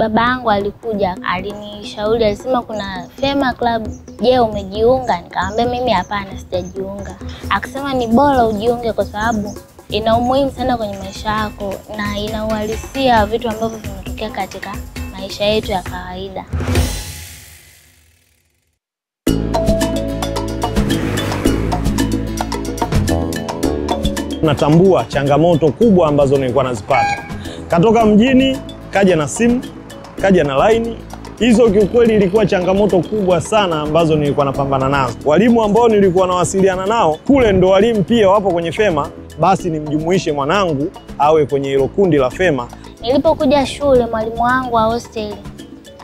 baba yangu alikuja, alinishauri, alisema kuna Fema Club, je, umejiunga? Nikamwambia mimi hapana, sijajiunga. Akasema ni bora ujiunge kwa sababu ina umuhimu sana kwenye maisha yako na ina uhalisia vitu ambavyo vimetokea katika maisha yetu ya kawaida. Natambua changamoto kubwa ambazo nilikuwa nazipata. Katoka mjini, kaja na simu, kaja na laini. Hizo kiukweli ilikuwa changamoto kubwa sana ambazo nilikuwa napambana nazo. Walimu ambao nilikuwa nawasiliana nao kule ndo walimu pia wapo kwenye Fema, basi nimjumuishe mwanangu awe kwenye hilo kundi la Fema. Nilipokuja shule, mwalimu wangu wa hosteli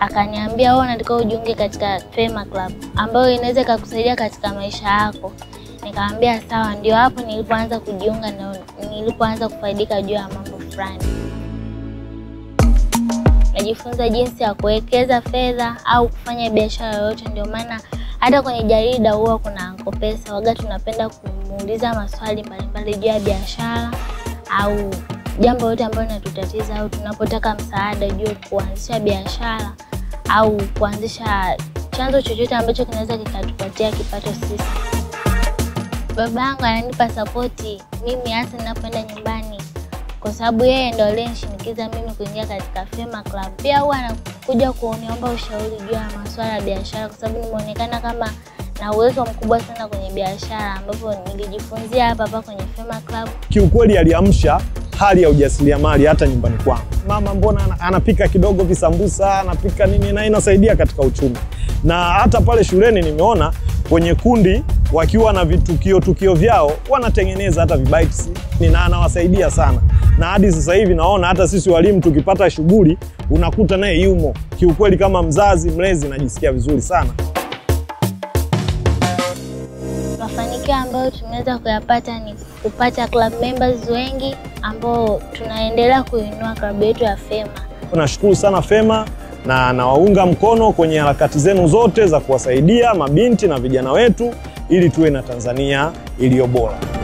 akaniambia wewe unatakiwa ujiunge katika Fema Club ambayo inaweza ikakusaidia katika maisha yako. Nikamwambia sawa. Ndio hapo nilipoanza kujiunga na nilipoanza kufaidika juu ya mambo fulani. Najifunza jinsi ya kuwekeza fedha au kufanya biashara yoyote. Ndio maana hata kwenye jarida huwa kuna Anko Pesa, waga tunapenda kumuuliza maswali mbalimbali juu ya biashara au jambo lote ambalo linatutatiza au tunapotaka msaada juu kuanzisha biashara au kuanzisha chanzo chochote ambacho kinaweza kikatupatia kipato sisi. Baba yangu ananipa sapoti mimi hasa ninapoenda nyumbani, kwa sababu yeye ndo aliyenishinikiza mimi kuingia katika Fema Club. Pia huwa anakuja kuniomba ushauri juu ya masuala ya biashara, kwa sababu nimeonekana kama na uwezo mkubwa sana kwenye biashara, ambapo nilijifunzia hapa hapa kwenye Fema Club. Kiukweli aliamsha hali ya ujasiriamali hata nyumbani kwangu. Mama mbona anapika kidogo visambusa, anapika nini, na inasaidia katika uchumi. Na hata pale shuleni nimeona kwenye kundi wakiwa na vitukio tukio vyao wanatengeneza hata vibites, na anawasaidia sana, na hadi sasa hivi naona hata sisi walimu tukipata shughuli unakuta naye yumo. Kiukweli kama mzazi mlezi, najisikia vizuri sana. Mafanikio ambayo tumeweza kuyapata ni kupata club members wengi ambao tunaendelea kuinua klabu yetu ya Fema. Nashukuru sana Fema na nawaunga mkono kwenye harakati zenu zote za kuwasaidia mabinti na vijana wetu ili tuwe na Tanzania iliyo bora.